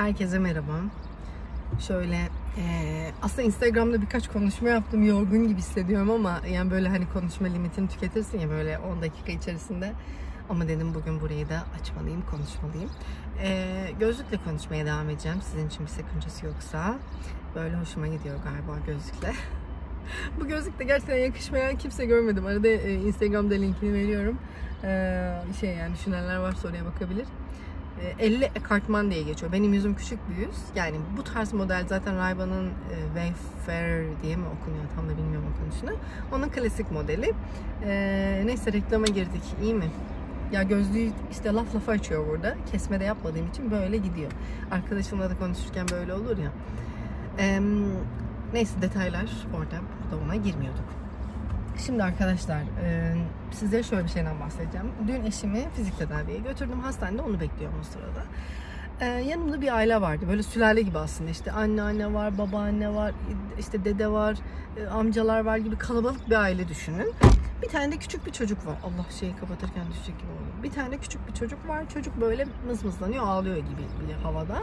Herkese merhaba. Şöyle eee, aslında Instagram'da birkaç konuşma yaptım. Yorgun gibi hissediyorum ama yani böyle hani konuşma limitini tüketirsin ya böyle 10 dakika içerisinde. Ama dedim bugün burayı da açmalıyım, konuşmalıyım. Eee, gözlükle konuşmaya devam edeceğim. Sizin için bir sakıncası yoksa. Böyle hoşuma gidiyor galiba gözlükle. Bu gözlükle gerçekten yakışmayan kimse görmedim. Arada e, Instagram'da linkini veriyorum. Eee, şey yani düşünenler varsa oraya bakabilir. E, 50 ekartman diye geçiyor. Benim yüzüm küçük bir yüz. Yani bu tarz model zaten Ray-Ban'ın e, Wayfarer diye mi okunuyor tam da bilmiyorum okunuşunu. Onun klasik modeli. E, neyse reklama girdik. İyi mi? Ya gözlüğü işte laf lafa açıyor burada. Kesme de yapmadığım için böyle gidiyor. Arkadaşımla da konuşurken böyle olur ya. E, neyse detaylar orada. Burada ona girmiyorduk. Şimdi arkadaşlar e, size şöyle bir şeyden bahsedeceğim. Dün eşimi fizik tedaviye götürdüm. Hastanede onu bekliyorum o sırada. E, yanımda bir aile vardı. Böyle sülale gibi aslında. İşte anne anne var, babaanne var, işte dede var, e, amcalar var gibi kalabalık bir aile düşünün. Bir tane de küçük bir çocuk var. Allah şeyi kapatırken düşecek gibi oldu. Bir tane küçük bir çocuk var. Çocuk böyle mızmızlanıyor, ağlıyor gibi bir havada.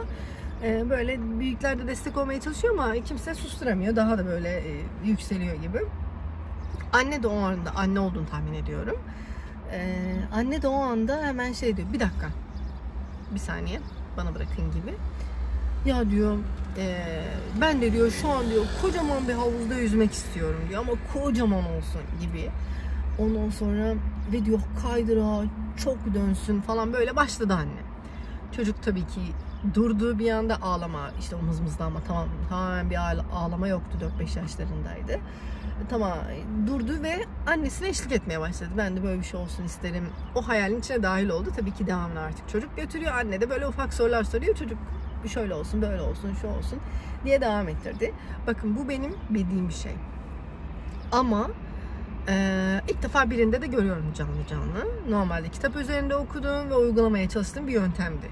Böyle büyükler de destek olmaya çalışıyor ama kimse susturamıyor. Daha da böyle yükseliyor gibi. Anne de o anda anne olduğunu tahmin ediyorum. Ee, anne de o anda hemen şey diyor. Bir dakika. Bir saniye. Bana bırakın gibi. Ya diyor "ee, ben de diyor şu an diyor kocaman bir havuzda yüzmek istiyorum diyor ama kocaman olsun gibi. Ondan sonra ve diyor kaydıra çok dönsün falan böyle başladı anne. Çocuk tabii ki durduğu bir anda ağlama işte o mızmızlama tamam tamamen bir ağla- ağlama yoktu 4-5 yaşlarındaydı. Tamam durdu ve annesine eşlik etmeye başladı. Ben de böyle bir şey olsun isterim. O hayalin içine dahil oldu. Tabii ki devamlı artık çocuk götürüyor. Anne de böyle ufak sorular soruyor. Çocuk şöyle olsun, böyle olsun, şu olsun diye devam ettirdi. Bakın bu benim bildiğim bir şey. Ama ee, ilk defa birinde de görüyorum canlı canlı. Normalde kitap üzerinde okuduğum ve uygulamaya çalıştığım bir yöntemdi.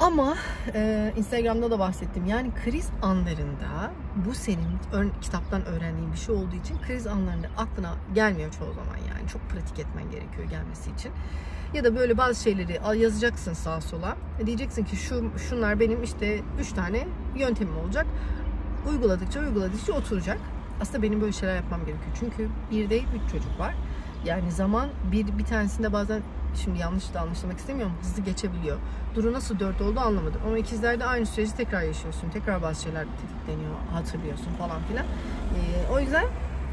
Ama e, Instagram'da da bahsettim. Yani kriz anlarında bu senin ör- kitaptan öğrendiğin bir şey olduğu için kriz anlarında aklına gelmiyor çoğu zaman yani. Çok pratik etmen gerekiyor gelmesi için. Ya da böyle bazı şeyleri yazacaksın sağa sola. Diyeceksin ki şu şunlar benim işte üç tane yöntemim olacak. Uyguladıkça uyguladıkça oturacak. Aslında benim böyle şeyler yapmam gerekiyor. Çünkü bir değil üç çocuk var. Yani zaman bir, bir tanesinde bazen şimdi yanlış da anlaşılmak istemiyorum hızlı geçebiliyor. Duru nasıl dört oldu anlamadım. Ama ikizlerde aynı süreci tekrar yaşıyorsun. Tekrar bazı şeyler tetikleniyor, hatırlıyorsun falan filan. Ee, o yüzden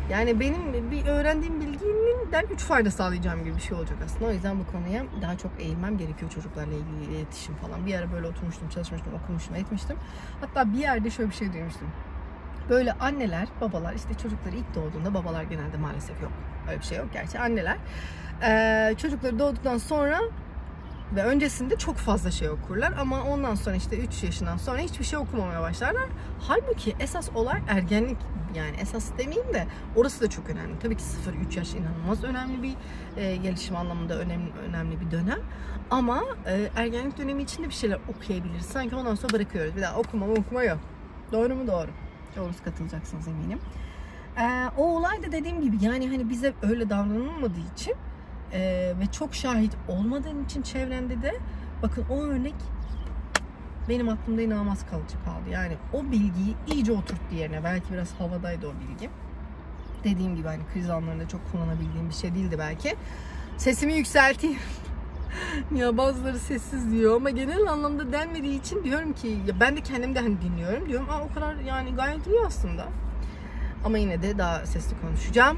yani benim bir öğrendiğim bilginin üç fayda sağlayacağım gibi bir şey olacak aslında. O yüzden bu konuya daha çok eğilmem gerekiyor çocuklarla ilgili iletişim falan. Bir ara böyle oturmuştum, çalışmıştım, okumuştum, etmiştim. Hatta bir yerde şöyle bir şey duymuştum. Böyle anneler, babalar işte çocukları ilk doğduğunda babalar genelde maalesef yok. Öyle bir şey yok gerçi. Anneler eee, çocukları doğduktan sonra ve öncesinde çok fazla şey okurlar ama ondan sonra işte 3 yaşından sonra hiçbir şey okumamaya başlarlar. Halbuki esas olay ergenlik yani esas demeyeyim de orası da çok önemli. Tabii ki 0-3 yaş inanılmaz önemli bir e, gelişim anlamında önemli önemli bir dönem. Ama e, ergenlik dönemi içinde bir şeyler okuyabiliriz. Sanki ondan sonra bırakıyoruz. Bir daha okuma okuma yok. Doğru mu? Doğru. Doğrusu katılacaksınız eminim. Ee, o olay da dediğim gibi yani hani bize öyle davranılmadığı için e, ve çok şahit olmadığın için çevrende de bakın o örnek benim aklımda inanılmaz kalıcı kaldı. Yani o bilgiyi iyice oturttu yerine. Belki biraz havadaydı o bilgi. Dediğim gibi hani kriz anlarında çok kullanabildiğim bir şey değildi belki. Sesimi yükselteyim. ya bazıları sessiz diyor ama genel anlamda denmediği için diyorum ki ya ben de kendim de hani dinliyorum diyorum. Aa, o kadar yani gayet iyi aslında. Ama yine de daha sesli konuşacağım.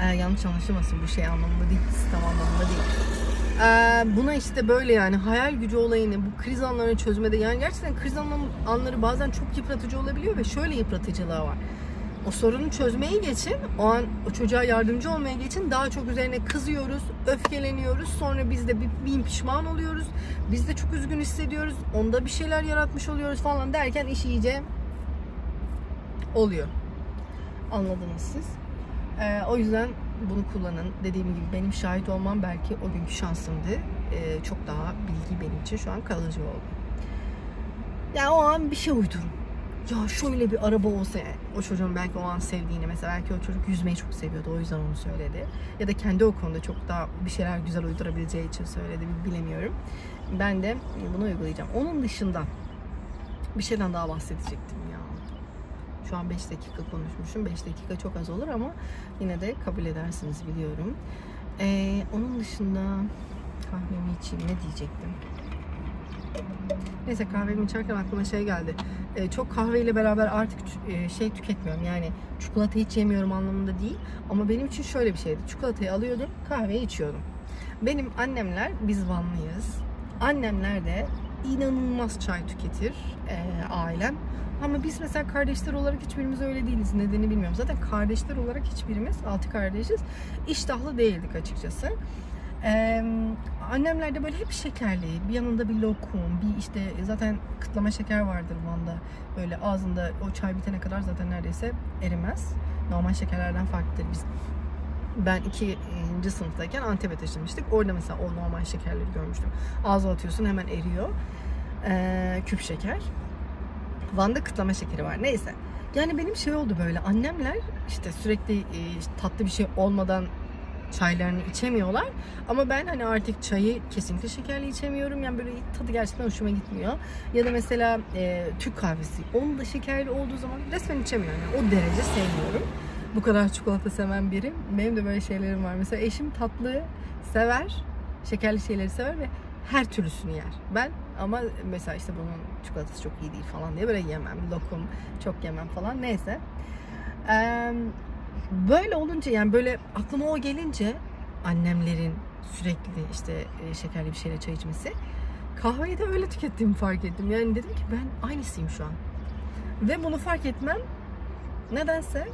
Ee, yanlış anlaşılmasın bu şey anlamında değil, sistem anlamında değil. Ee, buna işte böyle yani hayal gücü olayını bu kriz anlarını çözmede yani gerçekten kriz anları bazen çok yıpratıcı olabiliyor ve şöyle yıpratıcılığı var. O sorunu çözmeye geçin, o an o çocuğa yardımcı olmaya geçin daha çok üzerine kızıyoruz, öfkeleniyoruz. Sonra biz de bir, bin pişman oluyoruz. Biz de çok üzgün hissediyoruz. Onda bir şeyler yaratmış oluyoruz falan derken iş iyice oluyor. Anladınız siz. Ee, o yüzden bunu kullanın. Dediğim gibi benim şahit olmam belki o günkü şansımdı. Ee, çok daha bilgi benim için şu an kalıcı oldu. Yani o an bir şey uydurun. Ya şöyle bir araba olsa o çocuğun belki o an sevdiğini mesela belki o çocuk yüzmeyi çok seviyordu o yüzden onu söyledi. Ya da kendi o konuda çok daha bir şeyler güzel uydurabileceği için söyledi bilemiyorum. Ben de bunu uygulayacağım. Onun dışında bir şeyden daha bahsedecektim ya. Şu an 5 dakika konuşmuşum. 5 dakika çok az olur ama yine de kabul edersiniz biliyorum. Ee, onun dışında kahvemi içeyim ne diyecektim? Neyse kahvemi içerken aklıma şey geldi. Ee, çok kahveyle beraber artık e, şey tüketmiyorum. Yani çikolata hiç yemiyorum anlamında değil. Ama benim için şöyle bir şeydi. Çikolatayı alıyordum, kahveyi içiyordum. Benim annemler, biz Vanlıyız. Annemler de inanılmaz çay tüketir e, ailem. Ama biz mesela kardeşler olarak hiçbirimiz öyle değiliz. Nedeni bilmiyorum. Zaten kardeşler olarak hiçbirimiz, altı kardeşiz, iştahlı değildik açıkçası. Ee, annemler de böyle hep şekerli, bir yanında bir lokum, bir işte zaten kıtlama şeker vardır Van'da. Böyle ağzında o çay bitene kadar zaten neredeyse erimez. Normal şekerlerden farklıdır. Biz ben ikinci sınıftayken Antep'e taşınmıştık. Orada mesela o normal şekerleri görmüştüm. Ağza atıyorsun hemen eriyor. Ee, küp şeker. Van'da kıtlama şekeri var. Neyse. Yani benim şey oldu böyle. Annemler işte sürekli e, tatlı bir şey olmadan çaylarını içemiyorlar. Ama ben hani artık çayı kesinlikle şekerli içemiyorum. Yani böyle tadı gerçekten hoşuma gitmiyor. Ya da mesela e, Türk kahvesi. Onun da şekerli olduğu zaman resmen içemiyorum. Yani o derece sevmiyorum. Bu kadar çikolata seven biri. Benim de böyle şeylerim var. Mesela eşim tatlı sever. Şekerli şeyleri sever ve her türlüsünü yer. Ben ama mesela işte bunun çikolatası çok iyi değil falan diye böyle yemem. Lokum çok yemem falan. Neyse. Ee, böyle olunca yani böyle aklıma o gelince annemlerin sürekli işte e, şekerli bir şeyle çay içmesi kahveyi de öyle tükettiğimi fark ettim. Yani dedim ki ben aynısıyım şu an. Ve bunu fark etmem nedense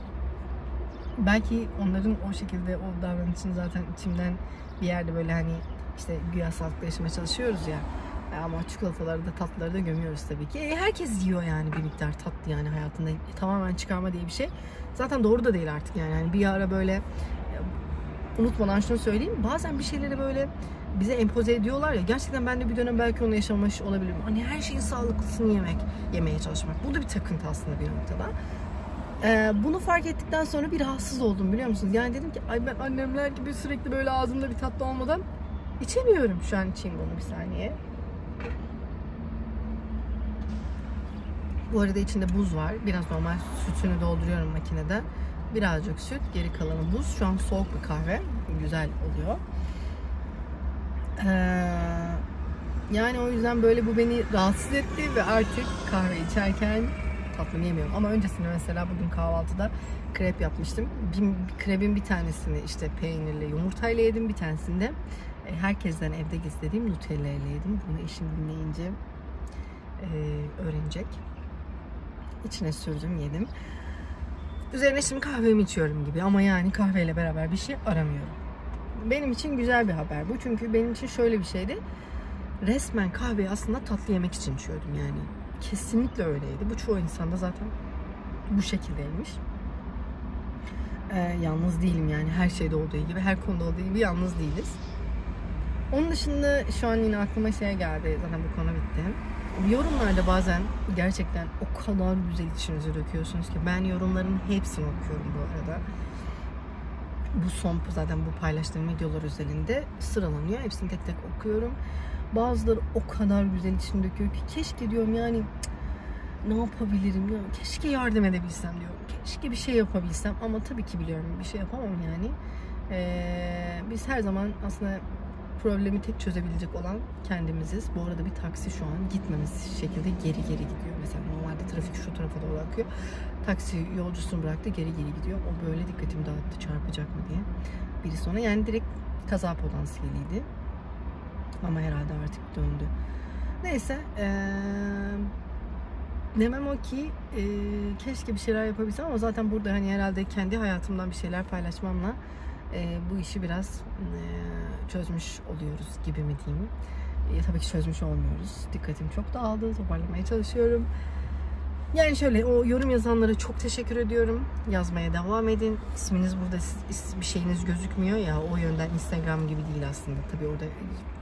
belki onların o şekilde o davranışını zaten içimden bir yerde böyle hani işte güya sağlıklı yaşamaya çalışıyoruz ya. Ama çikolataları da tatlıları da gömüyoruz tabii ki. E, herkes yiyor yani bir miktar tatlı yani hayatında. E, tamamen çıkarma diye bir şey. Zaten doğru da değil artık yani. yani bir ara böyle unutmadan şunu söyleyeyim. Bazen bir şeyleri böyle bize empoze ediyorlar ya. Gerçekten ben de bir dönem belki onu yaşamış olabilirim. Hani her şeyin sağlıklısını yemek, yemeye çalışmak. Bu da bir takıntı aslında bir noktada. Ee, bunu fark ettikten sonra bir rahatsız oldum biliyor musunuz? Yani dedim ki ay ben annemler gibi sürekli böyle ağzımda bir tatlı olmadan içemiyorum. Şu an içeyim bunu bir saniye. Bu arada içinde buz var. Biraz normal sütünü dolduruyorum makinede. Birazcık süt, geri kalanı buz. Şu an soğuk bir kahve. Güzel oluyor. Ee, yani o yüzden böyle bu beni rahatsız etti ve artık kahve içerken tatlımı yemiyorum. Ama öncesinde mesela bugün kahvaltıda krep yapmıştım. Bir, krebin bir tanesini işte peynirle yumurtayla yedim. Bir tanesinde e, herkesten evde gizlediğim Nutella ile yedim. Bunu eşim dinleyince e, öğrenecek. İçine sürdüm yedim. Üzerine şimdi kahvemi içiyorum gibi ama yani kahveyle beraber bir şey aramıyorum. Benim için güzel bir haber bu. Çünkü benim için şöyle bir şeydi. Resmen kahveyi aslında tatlı yemek için içiyordum yani. Kesinlikle öyleydi. Bu çoğu insanda zaten bu şekildeymiş. Ee, yalnız değilim yani her şeyde olduğu gibi, her konuda olduğu gibi yalnız değiliz. Onun dışında şu an yine aklıma şey geldi. Zaten bu konu bitti yorumlarda bazen gerçekten o kadar güzel içinize döküyorsunuz ki ben yorumların hepsini okuyorum bu arada. Bu son zaten bu paylaştığım videolar özelinde sıralanıyor. Hepsini tek tek okuyorum. Bazıları o kadar güzel içini döküyor ki keşke diyorum yani ne yapabilirim ya keşke yardım edebilsem diyorum. Keşke bir şey yapabilsem ama tabii ki biliyorum bir şey yapamam yani. Ee, biz her zaman aslında problemi tek çözebilecek olan kendimiziz. Bu arada bir taksi şu an gitmemiz şekilde geri geri gidiyor. Mesela normalde trafik şu tarafa doğru akıyor. Taksi yolcusunu bıraktı geri geri gidiyor. O böyle dikkatimi dağıttı çarpacak mı diye. Biri sonra yani direkt kaza potansiyeliydi. Ama herhalde artık döndü. Neyse. Ee, demem o ki e, keşke bir şeyler yapabilsem ama zaten burada hani herhalde kendi hayatımdan bir şeyler paylaşmamla e, bu işi biraz e, çözmüş oluyoruz gibi mi diyeyim. E, tabii ki çözmüş olmuyoruz. Dikkatim çok dağıldı. Toparlamaya çalışıyorum. Yani şöyle o yorum yazanlara çok teşekkür ediyorum. Yazmaya devam edin. İsminiz burada bir şeyiniz gözükmüyor ya o yönden Instagram gibi değil aslında. Tabii orada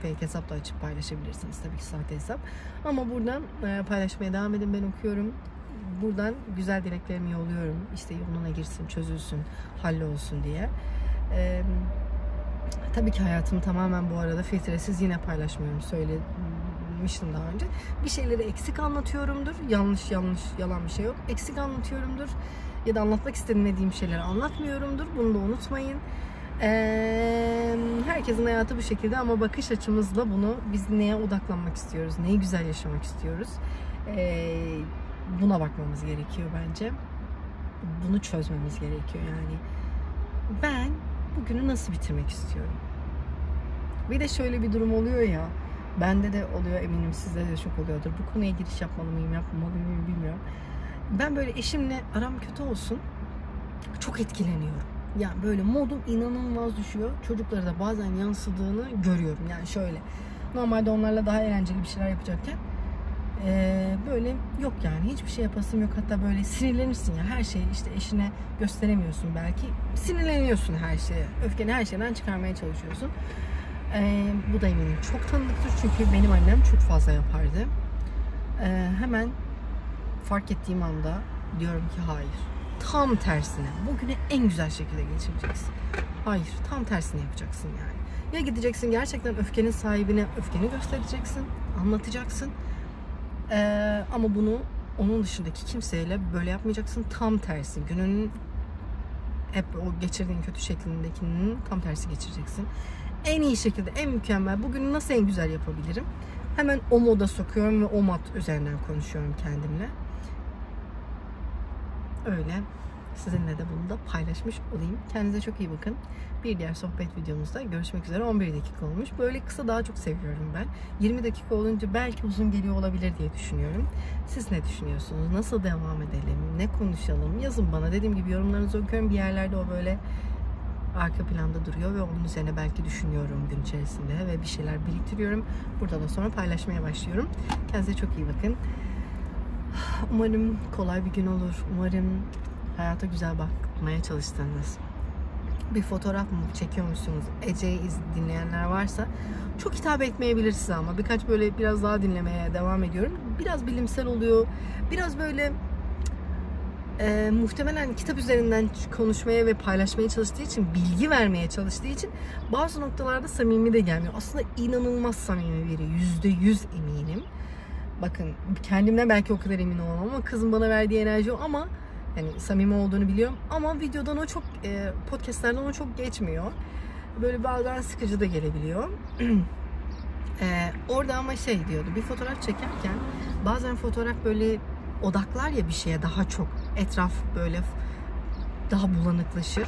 fake hesap da açıp paylaşabilirsiniz. Tabii ki sahte hesap. Ama buradan e, paylaşmaya devam edin. Ben okuyorum. Buradan güzel dileklerimi yolluyorum. İşte yoluna girsin, çözülsün, hallolsun diye. Ee, tabii ki hayatımı tamamen bu arada filtresiz yine paylaşmıyorum. Söyle anlatmıştım daha önce. Bir şeyleri eksik anlatıyorumdur. Yanlış yanlış yalan bir şey yok. Eksik anlatıyorumdur. Ya da anlatmak istemediğim şeyleri anlatmıyorumdur. Bunu da unutmayın. Ee, herkesin hayatı bu şekilde ama bakış açımızla bunu biz neye odaklanmak istiyoruz, neyi güzel yaşamak istiyoruz. Ee, buna bakmamız gerekiyor bence. Bunu çözmemiz gerekiyor yani. Ben bugünü nasıl bitirmek istiyorum? Bir de şöyle bir durum oluyor ya. Bende de oluyor eminim sizde de çok oluyordur. Bu konuya giriş yapmalı mıyım, yapmamalı mıyım bilmiyorum. Ben böyle eşimle aram kötü olsun. Çok etkileniyorum. Yani böyle modum inanılmaz düşüyor. Çocuklara da bazen yansıdığını görüyorum. Yani şöyle. Normalde onlarla daha eğlenceli bir şeyler yapacakken ee, böyle yok yani hiçbir şey yapasım yok hatta böyle sinirlenirsin ya her şeyi işte eşine gösteremiyorsun belki sinirleniyorsun her şeye öfkeni her şeyden çıkarmaya çalışıyorsun ee, bu da eminim çok tanıdıktır çünkü benim annem çok fazla yapardı ee, hemen fark ettiğim anda diyorum ki hayır tam tersine bugünü en güzel şekilde geçireceksin hayır tam tersini yapacaksın yani ya gideceksin gerçekten öfkenin sahibine öfkeni göstereceksin anlatacaksın ee, ama bunu onun dışındaki kimseyle böyle yapmayacaksın. Tam tersi. Günün hep o geçirdiğin kötü şeklindekinin tam tersi geçireceksin. En iyi şekilde, en mükemmel. Bugünü nasıl en güzel yapabilirim? Hemen o moda sokuyorum ve o mod üzerinden konuşuyorum kendimle. Öyle sizinle de bunu da paylaşmış olayım. Kendinize çok iyi bakın. Bir diğer sohbet videomuzda görüşmek üzere. 11 dakika olmuş. Böyle kısa daha çok seviyorum ben. 20 dakika olunca belki uzun geliyor olabilir diye düşünüyorum. Siz ne düşünüyorsunuz? Nasıl devam edelim? Ne konuşalım? Yazın bana. Dediğim gibi yorumlarınızı okuyorum. Bir yerlerde o böyle arka planda duruyor ve onun üzerine belki düşünüyorum gün içerisinde ve bir şeyler biriktiriyorum. Burada da sonra paylaşmaya başlıyorum. Kendinize çok iyi bakın. Umarım kolay bir gün olur. Umarım hayata güzel bakmaya çalıştığınız bir fotoğraf mı çekiyormuşsunuz Ece'yi dinleyenler varsa çok hitap etmeyebilir size ama birkaç böyle biraz daha dinlemeye devam ediyorum. Biraz bilimsel oluyor. Biraz böyle e, muhtemelen kitap üzerinden konuşmaya ve paylaşmaya çalıştığı için, bilgi vermeye çalıştığı için bazı noktalarda samimi de gelmiyor. Aslında inanılmaz samimi biri. Yüzde yüz eminim. Bakın kendimden belki o kadar emin olamam ama kızım bana verdiği enerji o ama Hani samimi olduğunu biliyorum ama videodan o çok e, podcastlerden o çok geçmiyor. Böyle bazen sıkıcı da gelebiliyor. e, orada ama şey diyordu bir fotoğraf çekerken bazen fotoğraf böyle odaklar ya bir şeye daha çok etraf böyle daha bulanıklaşır.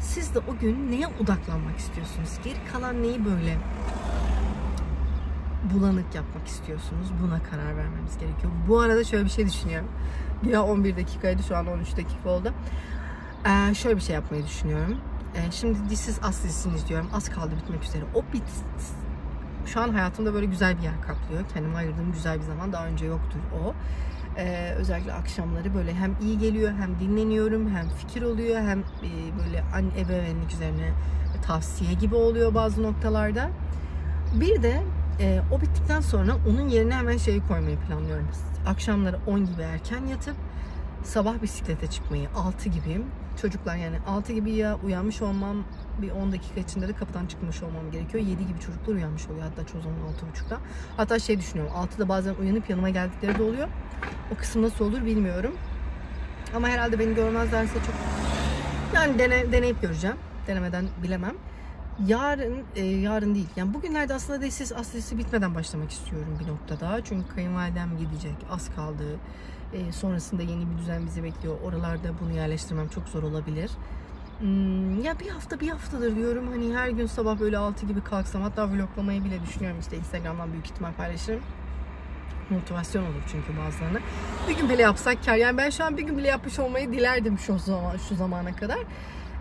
Siz de o gün neye odaklanmak istiyorsunuz? Geri kalan neyi böyle bulanık yapmak istiyorsunuz? Buna karar vermemiz gerekiyor. Bu arada şöyle bir şey düşünüyorum. Ya 11 dakikaydı şu an 13 dakika oldu. Ee, şöyle bir şey yapmayı düşünüyorum. Ee, şimdi This Is Us dizisini izliyorum. Az kaldı bitmek üzere. O bit şu an hayatımda böyle güzel bir yer kaplıyor. Kendime ayırdığım güzel bir zaman. Daha önce yoktur o. Ee, özellikle akşamları böyle hem iyi geliyor hem dinleniyorum hem fikir oluyor hem e, böyle anne ebeveynlik üzerine tavsiye gibi oluyor bazı noktalarda. Bir de e, o bittikten sonra onun yerine hemen şeyi koymayı planlıyorum akşamları 10 gibi erken yatıp sabah bisiklete çıkmayı 6 gibi çocuklar yani 6 gibi ya uyanmış olmam bir 10 dakika içinde de kapıdan çıkmış olmam gerekiyor. 7 gibi çocuklar uyanmış oluyor hatta çoğu zaman 6.30'da. Hatta şey düşünüyorum 6'da bazen uyanıp yanıma geldikleri de oluyor. O kısım nasıl olur bilmiyorum. Ama herhalde beni görmezlerse çok yani dene, deneyip göreceğim. Denemeden bilemem yarın e, yarın değil. Yani bugünlerde aslında desis aslisi bitmeden başlamak istiyorum bir noktada. Çünkü kayınvalidem gidecek. Az kaldı. E, sonrasında yeni bir düzen bizi bekliyor. Oralarda bunu yerleştirmem çok zor olabilir. Hmm, ya bir hafta bir haftadır diyorum. Hani her gün sabah böyle 6 gibi kalksam hatta vloglamayı bile düşünüyorum. işte Instagram'dan büyük ihtimal paylaşırım. Motivasyon olur çünkü bazılarına. Bir gün bile yapsak kar. Yani ben şu an bir gün bile yapmış olmayı dilerdim şu zaman şu zamana kadar.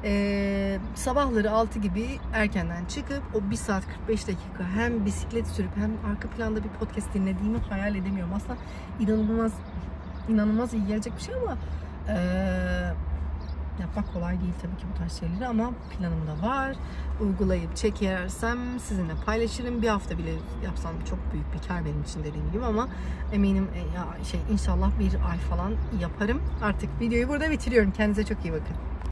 Ee, sabahları 6 gibi erkenden çıkıp o 1 saat 45 dakika hem bisiklet sürüp hem arka planda bir podcast dinlediğimi hayal edemiyorum. Aslında inanılmaz inanılmaz iyi gelecek bir şey ama ee, yapmak kolay değil tabii ki bu tarz şeyleri ama planımda var. Uygulayıp çekersem sizinle paylaşırım. Bir hafta bile yapsam çok büyük bir kar benim için dediğim gibi ama eminim e, ya şey inşallah bir ay falan yaparım. Artık videoyu burada bitiriyorum. Kendinize çok iyi bakın.